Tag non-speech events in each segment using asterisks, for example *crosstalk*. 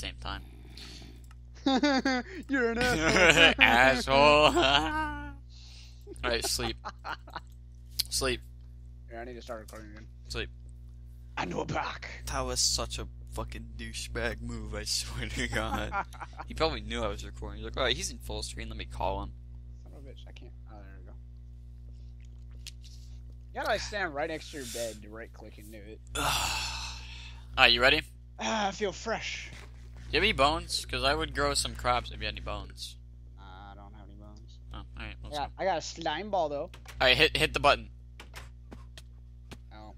same time. *laughs* You're an *laughs* asshole. Asshole. *laughs* Alright, sleep. Sleep. Yeah, I need to start recording again. Sleep. And we're back. That was such a fucking douchebag move, I swear to God. he probably knew I was recording. He's like, alright, he's in full screen, let me call him. Son of a bitch, I can't. Oh, there we go. You gotta like stand right next to your bed to right click and do it. *sighs* Alright, you ready? Ah, I feel fresh. Do you have any bones? Because I would grow some crops if you had any bones. I don't have any bones. Oh, alright, Yeah, go. I got a slime ball though. Alright, hit hit the button. Oh,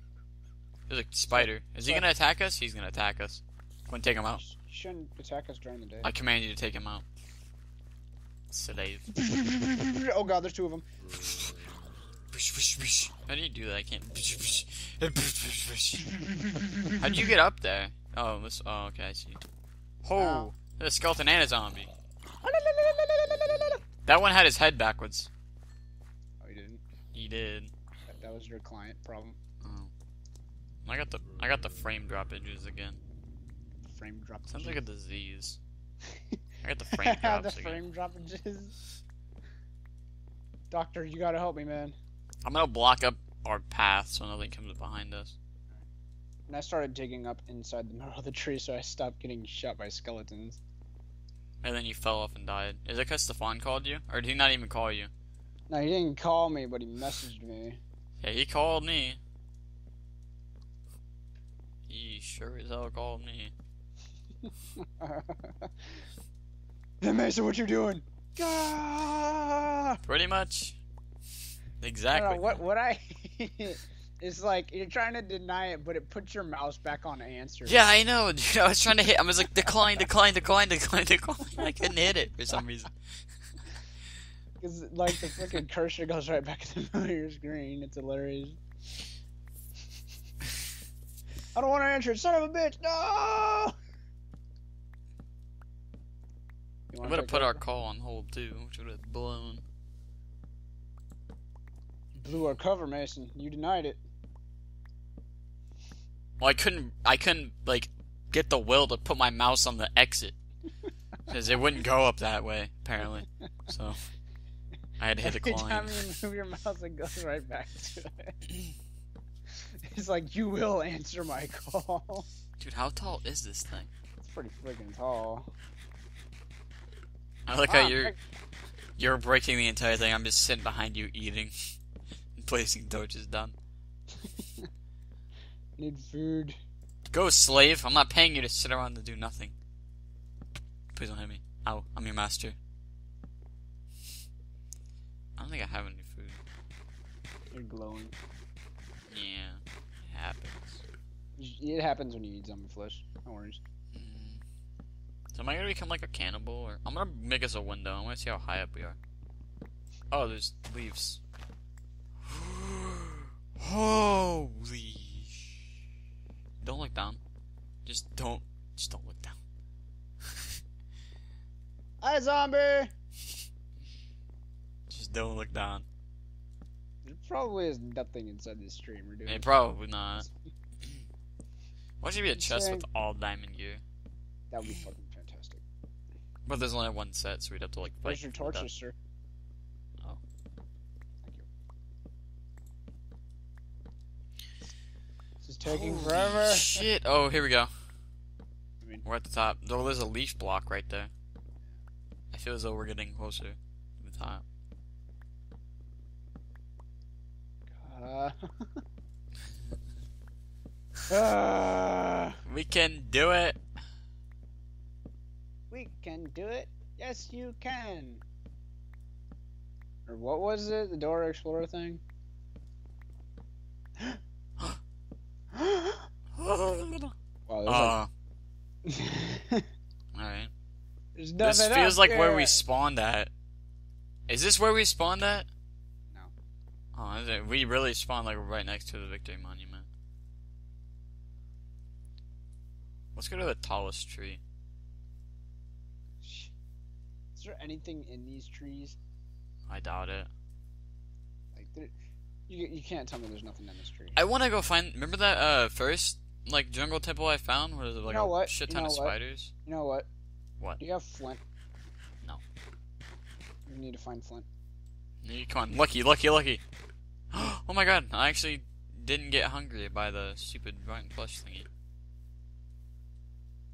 There's a spider. Is he gonna attack us? He's gonna attack us. Go and take him out. sh- shouldn't attack us during the day. I command you to take him out. Slave. *laughs* oh god, there's two of them. How do you do that? I can't. How'd you get up there? Oh, this. Oh, okay, I see. Oh, Ow. there's a skeleton and a zombie. That one had his head backwards. Oh, you didn't. He did. That, that was your client problem. Oh. I got the I got the frame droppages again. Frame drop. Sounds like a disease. *laughs* I got the frame *laughs* the drops again. frame droppages. Doctor, you gotta help me, man. I'm gonna block up our path so nothing comes behind us. And I started digging up inside the *laughs* middle of the tree, so I stopped getting shot by skeletons. And then you fell off and died. Is it because Stefan called you? Or did he not even call you? No, he didn't call me, but he messaged me. Yeah, he called me. He sure as hell called me. *laughs* hey, Mason, what you doing? Pretty much. Exactly. know, what what I *laughs* it's like you're trying to deny it, but it puts your mouse back on answer. Yeah, I know. Dude, *laughs* I was trying to hit. I was like, decline, decline, decline, decline, *laughs* decline. I couldn't hit it for some reason. *laughs* because like the freaking cursor goes right back to the middle of your screen. It's hilarious. I don't want to answer it, son of a bitch! No. I'm gonna put our call on hold too, which would have blown. blew our cover, Mason. You denied it. Well, I couldn't. I couldn't like get the will to put my mouse on the exit *laughs* because it wouldn't go up that way apparently. So I had to hit Every decline. time you move your mouse, it goes right back to it. It's like you will answer my call. Dude, how tall is this thing? It's pretty freaking tall. I like Ah, how you're heck, you're breaking the entire thing. I'm just sitting behind you eating, *laughs* and placing torches down. Need food. Go, slave! I'm not paying you to sit around and do nothing. Please don't hit me. Ow, I'm your master. I don't think I have any food. You're glowing. Yeah, it happens. It happens when you eat zombie flesh. No worries. Mm. So am I gonna become like a cannibal, or I'm gonna make us a window. I want to see how high up we are. Oh, there's leaves. *gasps* Holy! Don't look down. Just don't. Just don't look down. *laughs* Hi, zombie! *laughs* Just don't look down. There probably is nothing inside this stream we're doing. It probably not. *laughs* Why should be a chest with all diamond gear? That would be fucking fantastic. But there's only one set, so we'd have to like fight. Where's your torches, sir? Taking Holy forever. Shit! Oh, here we go. I mean- We're at the top. Oh, there's a leaf block right there. I feel as though we're getting closer to the top. Uh, *laughs* We can do it. we can do it. Yes, you can. Or what was it? The Dora Explorer thing? *gasps* *laughs* wow, Uh, like, *laughs* alright. there's This feels up like where we spawned at. Is this where we spawned at? No. Oh, we really spawned like right next to the Victory Monument. Let's go to the tallest tree. Is there anything in these trees? I doubt it. You you can't tell me there's nothing in this tree. I want to go find. Remember that uh first like jungle temple I found where was like know a what? shit You ton know of what? spiders. You know what? What? Do you have flint? No. We need to find flint. Come on, lucky, lucky, lucky. *gasps* oh my god, I actually didn't get hungry by the stupid rotten plush thingy.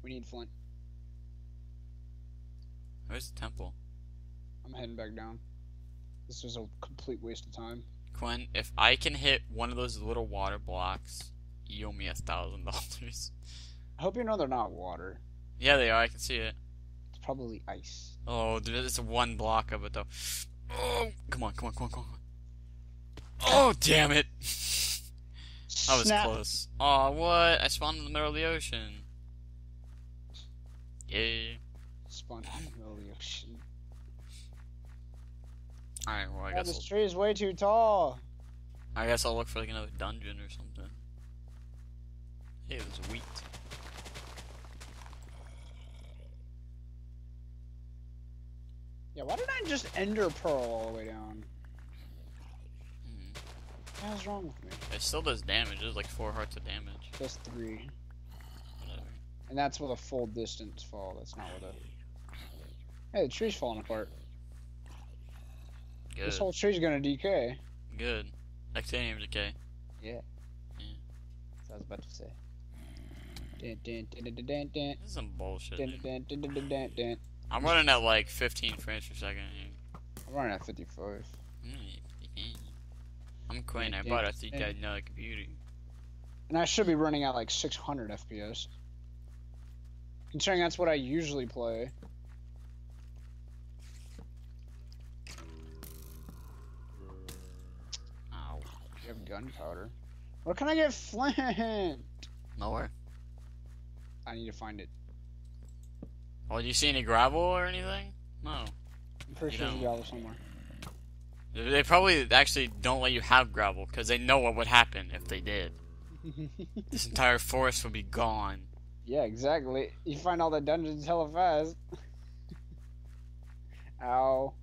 We need flint. Where's the temple? I'm heading back down. This was a complete waste of time. Quinn, if I can hit one of those little water blocks, you owe me a thousand *laughs* dollars. I hope you know they're not water. Yeah, they are. I can see it. It's probably ice. Oh, there's one block of it though. Oh, come on, come on, come on, come on. Oh, damn it! I was Snap. close. Oh, what? I spawned in the middle of the ocean. Yeah. Spawned in the middle of the ocean. Alright, well, I Oh, guess this I'll, tree is way too tall. I guess I'll look for like another dungeon or something. Hey, there's wheat. Yeah, why didn't I just ender pearl all the way down? Hmm. What the hell's wrong with me? It still does damage. There's like four hearts of damage. Just three. Whatever. And that's with a full distance fall. That's not with a. Hey, the tree's falling apart. Good. This whole tree's gonna decay. Good. Actinium decay. Yeah. Yeah. That's what I was about to say. Dun, dun, dun, dun, dun, dun, dun, This is some bullshit. dun, dude. dun, dun, dun, dun, dun, dun. I'm running at like 15 frames per second. here. I'm running at 55. Mm, I'm Quinn. I bought a three thousand dollar computer. And I should be running at like 600 FPS. Considering that's what I usually play. Gunpowder. Where can I get flint? Nowhere. I need to find it. Oh, do you see any gravel or anything? No. I'm pretty You sure there's don't. gravel somewhere. They they probably actually don't let you have gravel because they know what would happen if they did. *laughs* This entire forest would be gone. yeah, exactly. You find all the dungeons hella fast. Ow.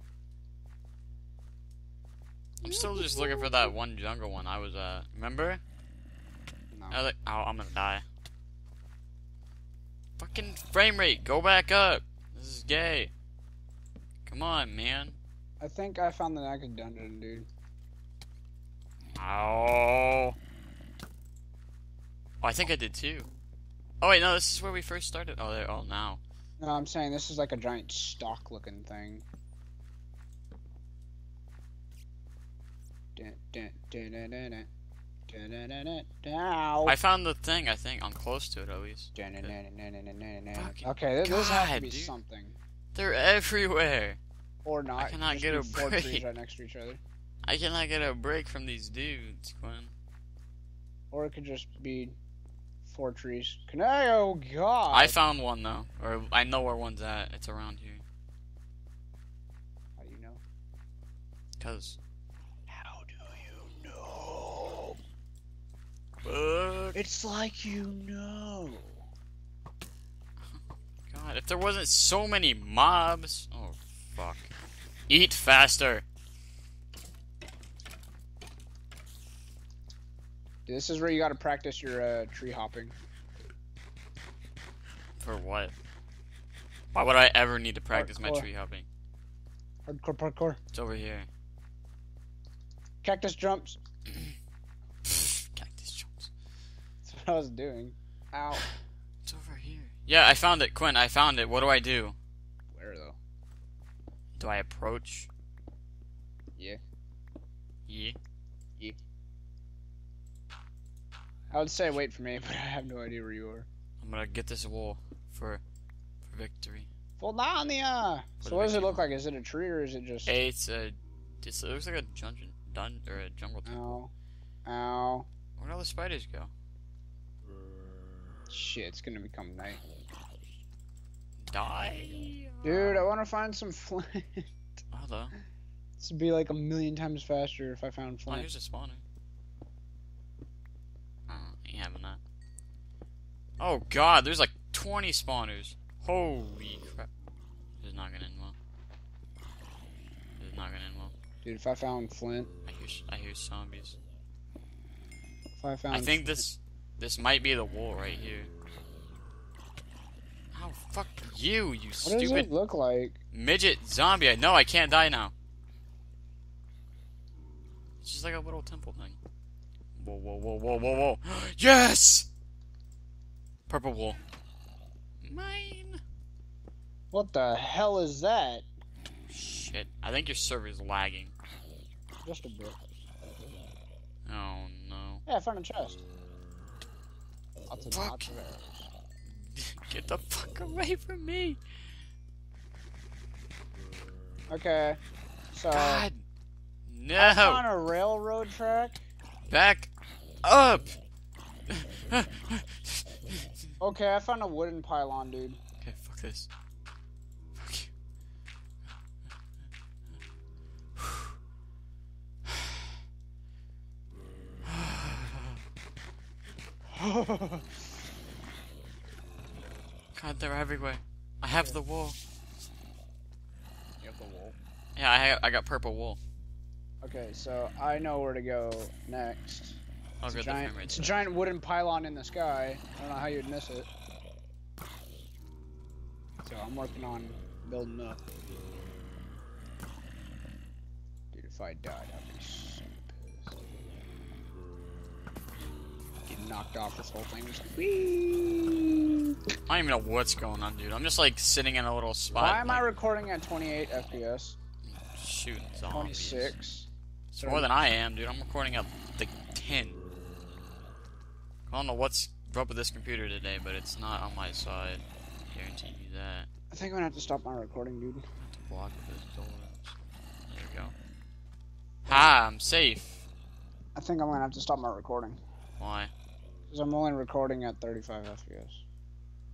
I'm still just looking for that one jungle one I was at. Remember? No. I was like, oh, I'm gonna die. Fucking frame rate, go back up. This is gay. Come on, man. I think I found the next dungeon, dude. Oh. Oh, I think I did too. Oh wait, no, this is where we first started. Oh, there. Oh, now. No, I'm saying this is like a giant stalk looking thing. I found the thing. I think I'm close to it at least. Okay, this, has to be something. They're everywhere. Or not. I cannot get a break. trees right next to each other. I cannot get a break from these dudes, Quinn. Or it could just be four trees. Can I? Oh god. I found one though, or I know where one's at. It's around here. How do you know? Cause. How do you know? Fuck. It's like you know. God, if there wasn't so many mobs. Oh, fuck. Eat faster. This is where you got to practice your uh, tree hopping. For what? Why would I ever need to practice my tree hopping? Hardcore parkour. It's over here. Cactus jumps. *clears throat* Cactus jumps. That's what I was doing. Ow. It's over here. Yeah, I found it, Quinn. I found it. What do I do? Where though? Do I approach? Yeah. Yeah. Yeah. I would say wait for me, *laughs* but I have no idea where you are. I'm gonna get this wool for, for victory. Voldania! What So what does it look like? Is it a tree or is it just... Hey, it's a. It looks like a dungeon, dun or a jungle temple. Ow. Ow. Where'd all the spiders go? Shit, it's gonna become night. Die. Dude, I want to find some flint. Oh, though. this would be like a million times faster if I found flint. Oh, flint. here's a spawner. Oh, ain't having that. Uh, oh god, there's like 20 spawners. Holy crap. This is not gonna end well. This is not gonna end well. Dude, if I found flint, I hear, I hear zombies. if I found I think this This might be the wool right here. Oh, fuck you, you What does stupid it look like? midget zombie. No, I can't die now. It's just like a little temple thing. Whoa, whoa, whoa, whoa, whoa, whoa. *gasps* yes! Purple wool. Mine. What the hell is that? Shit. I think your server's lagging. Just a bit. Oh, no. Yeah, I found a chest. Fuck. *laughs* Get the fuck away from me! Okay. So God! No! found a railroad track. Back up! *laughs* Okay, I found a wooden pylon, dude. Okay, fuck this. *laughs* God, they're everywhere. I have the wool. You have the wool. Yeah, I I got purple wool. Okay, so I know where to go next. I'll It's a, giant, it's a giant wooden pylon in the sky. I don't know how you'd miss it. So I'm working on building up. Dude, if I died, I'd be Getting knocked off this whole thing. Just like! I don't even know what's going on, dude. I'm just like sitting in a little spot. Why am I recording at 28 FPS? shooting zombies? 26. It's more than I am, dude. I'm recording at like 10. I don't know what's up with this computer today, but it's not on my side. I Guarantee you that. I think I'm gonna have to stop my recording, dude. To block those doors. There we go. Ha! I'm safe. I think I'm gonna have to stop my recording. Why? Because I'm only recording at 35 FPS.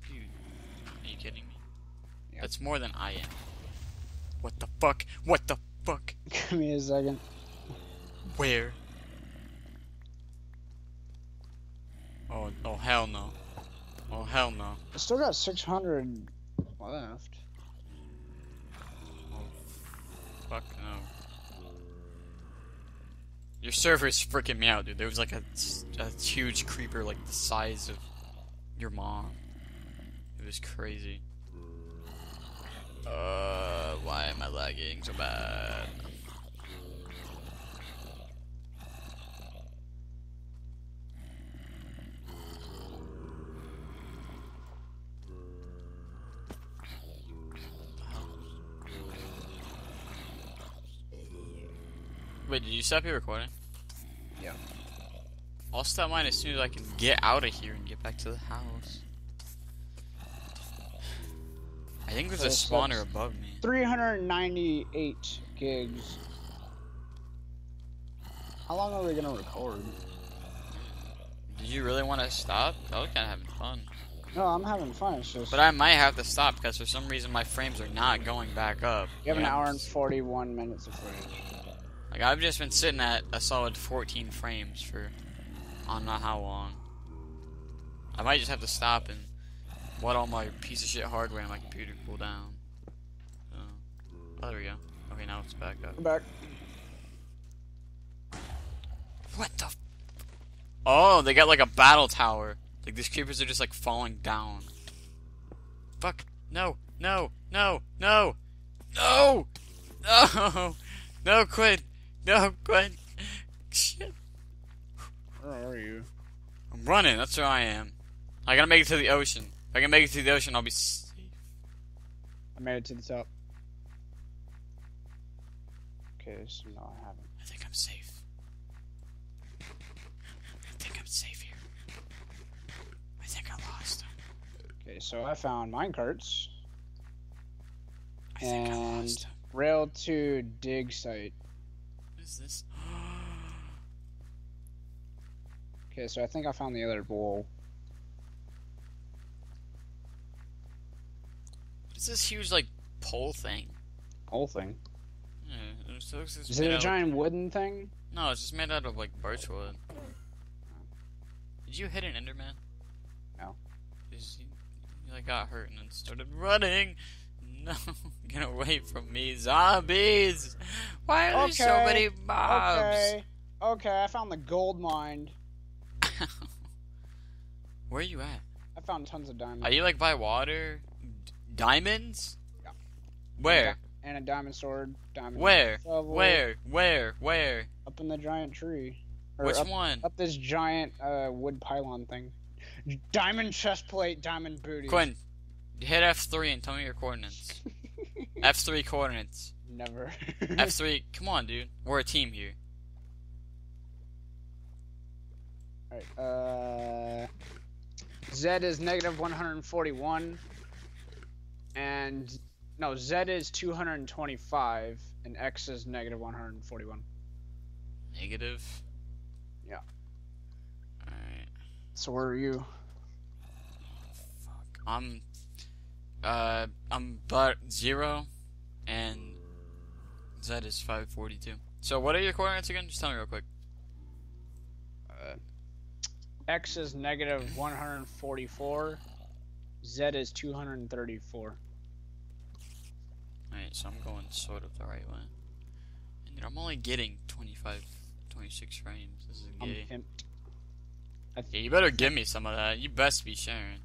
Dude, are you kidding me? Yep. That's more than I am. What the fuck? What the fuck? *laughs* Give me a second. Where? Oh, oh hell no. Oh hell no. I still got 600 left. Oh, fuck no. Your server's freaking me out, dude. There was like a, a huge creeper like the size of your mom. It was crazy. Uh, why am I lagging so bad? You stop your recording? Yeah. I'll stop mine as soon as I can get out of here and get back to the house. I think there's a spawner above me. 398 gigs. How long are we gonna record? Did you really want to stop? I was kind of having fun. No, I'm having fun. It's just But I might have to stop because for some reason my frames are not going back up. you have an hour and 41 minutes of footage. Like I've just been sitting at a solid 14 frames for I don't know how long. I might just have to stop and let all my piece of shit hardware on my computer cool down. So, oh, there we go. Okay, now it's back up. Come back. What the? F- oh, they got like a battle tower. Like these creepers are just like falling down. Fuck! No! No! No! No! No! No! *laughs* No! Quit! No! Quit! Shit! Where are you? I'm running. That's where I am. I gotta make it to the ocean. If I can make it to the ocean, I'll be safe. I made it to the top. Okay, so no, I haven't. I think I'm safe. I think I'm safe here. I think I lost. Okay, so I found minecarts. I think I And- lost. Rail to dig site. What is this? Okay, so I think I found the other bowl. What is this huge like pole thing? Pole thing. Yeah, it looks- it looks it's Is it a out of- giant wooden thing? No, it's just made out of like birch wood. Did you hit an Enderman? No. You, you like got hurt and then started running. No, *laughs* get away from me, zombies! Why are there so Okay, many mobs? Okay. Okay, I found the gold mine. *laughs* Where are you at? I found tons of diamonds. Are you like by water? D- diamonds? Yeah. Where? And a diamond sword. Diamond Where? shovel, Where? Where? Where? Up in the giant tree. Or Which up, one? up this giant uh, wood pylon thing. Diamond chest plate, diamond booty. Quinn, hit F3 and tell me your coordinates. *laughs* F3 coordinates. Never. F3, *laughs* come on, dude. We're a team here. Alright, uh. Z is negative 141. And. No, Z is 225. And X is negative 141. Negative? Yeah. Alright. So where are you? Fuck. I'm. Uh, I'm but zero, and Z is 542. So what are your coordinates again? Just tell me real quick. Uh, X is negative 144. Z is 234. Alright, so I'm going sort of the right way. And I'm only getting 25, 26 frames. This is I'm gay. Yeah, you better give me some of that. You best be sharing.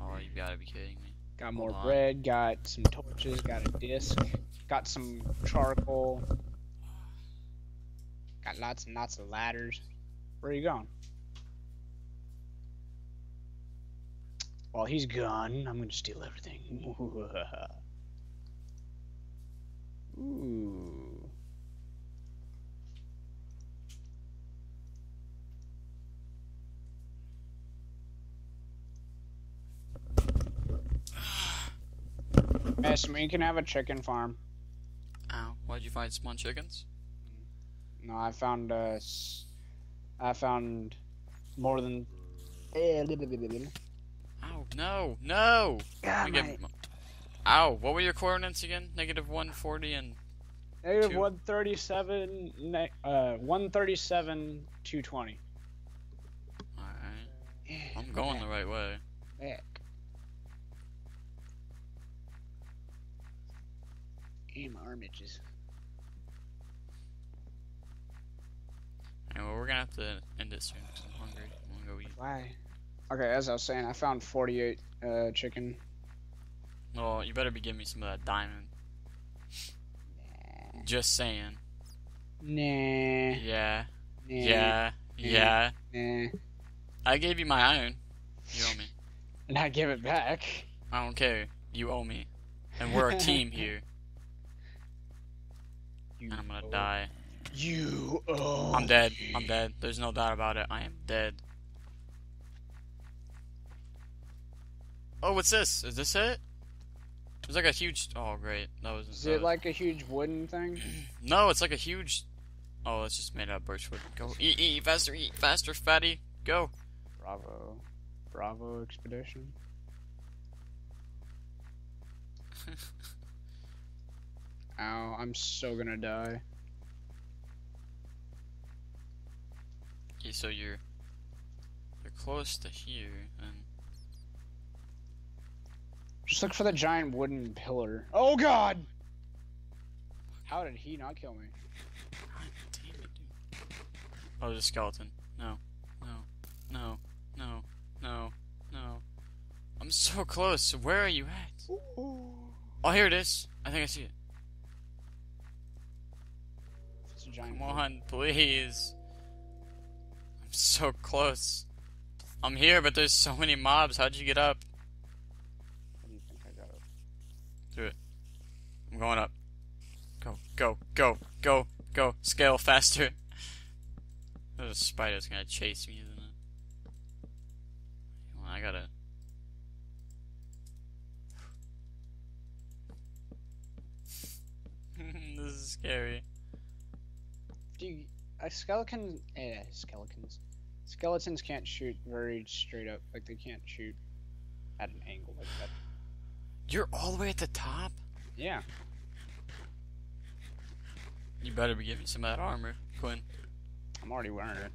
Oh, you gotta be kidding me. Got more bread, got some torches, got a disc, got some charcoal, got lots and lots of ladders. Where are you going? While he's gone, I'm gonna steal everything. *laughs* Ooh. Yes, we can have a chicken farm. Ow. Why'd you find spawn chickens? No, I found uh, I found more than. Eh, Ow, no, no! God, my- get- Ow, what were your coordinates again? Negative 140 and. Negative two. one thirty-seven. Ne- uh, one thirty-seven. Two twenty. Alright. I'm going the right way. And my arm itches. Alright, well, we're gonna have to end it soon 'cause I'm hungry. I'm gonna go eat. Why? Okay, as I was saying, I found forty-eight uh chicken. Well, you better be giving me some of that diamond. Nah. Just saying. Nah. Yeah. Nah. Yeah. Yeah. Nah. I gave you my iron. You owe me. *laughs* And I give it back. I don't care. You owe me. And we're a team *laughs* here. You And I'm gonna die. You. I'm dead. I'm dead. There's no doubt about it. I am dead. Oh, what's this? Is this it? There's like a huge. Oh, great. That was. Is it like a huge wooden thing? *clears throat* No, it's like a huge. Oh, it's just made out of birchwood. Go eat, eat faster, eat faster, fatty. Go. Bravo. Bravo expedition. *laughs* Ow, I'm so gonna die. Okay, so you're you're close to here, and Just look for the giant wooden pillar. Oh god! How did he not kill me? God damn it, dude. Oh, there's a skeleton. No, no, no, no, no, no. I'm so close. Where are you at? Oh, here it is. I think I see it. It's a giant Come on, please. I'm so close. I'm here, but there's so many mobs. How'd you get up? How do you think I got up? Do it? I'm going up. Go, go, go, go, go. Scale faster. There's a spider that's gonna chase me, isn't it? Well, I gotta. *laughs* this is scary. Do you, a skeleton? Eh, skeletons. Skeletons can't shoot very straight up. Like they can't shoot at an angle like that. You're all the way at the top? Yeah. You better be giving some of that armor, Quinn. I'm already wearing it.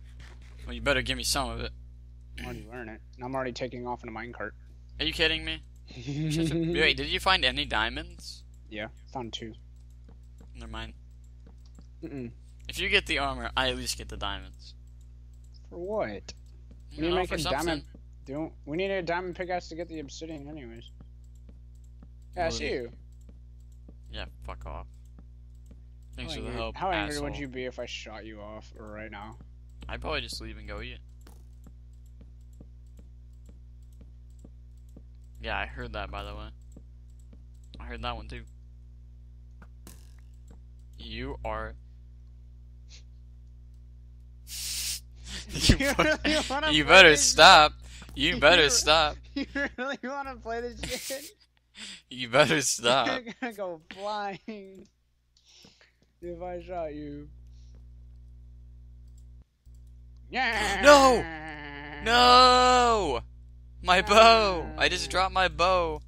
Well, you better give me some of it. I'm already wearing it. And I'm already taking off in a minecart. Are you kidding me? *laughs* Wait, did you find any diamonds? Yeah, found two. Never mind. Mm-mm. If you get the armor, I at least get the diamonds. For what? You know, make a diamond- Don't. We need a diamond pickaxe to get the obsidian, anyways. Yeah, I see you. Yeah, fuck off. Thanks How for the help, How angry asshole. would you be if I shot you off right now? I'd probably just leave and go eat. Yeah, I heard that by the way. I heard that one too. You are. *laughs* you *laughs* *laughs* You really wanna you better stop. You better You- stop. You really want to play this shit? You better stop. You're gonna go flying if I shot you. Yeah. No! No! My bow! I just dropped my bow.